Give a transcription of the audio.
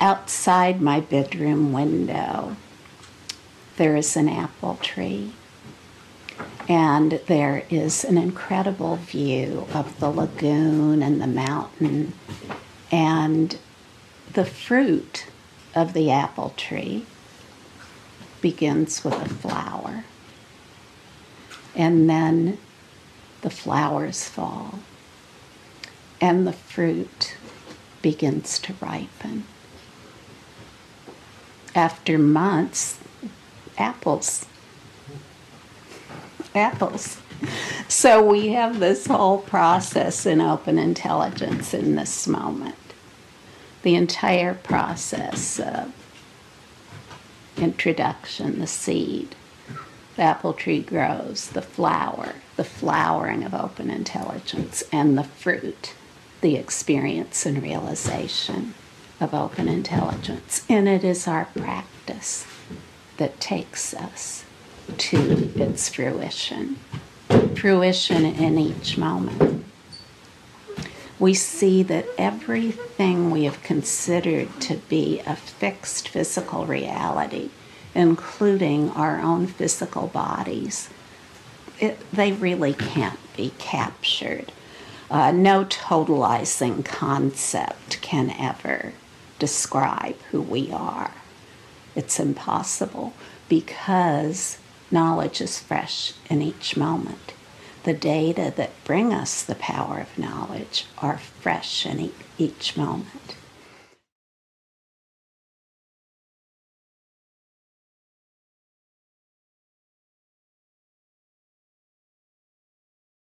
outside my bedroom window, there is an apple tree. And there is an incredible view of the lagoon and the mountain. And the fruit of the apple tree begins with a flower. And then the flowers fall. And the fruit begins to ripen. After months, apples. Apples. So we have this whole process in open intelligence in this moment. The entire process of introduction, the seed, the apple tree grows, the flower, the flowering of open intelligence, and the fruit, the experience and realization of open intelligence. And it is our practice that takes us to its fruition, fruition in each moment. We see that everything we have considered to be a fixed physical reality, including our own physical bodies, it, they really can't be captured. Uh, no totalizing concept can ever describe who we are. It's impossible because knowledge is fresh in each moment. The data that bring us the power of knowledge are fresh in each moment.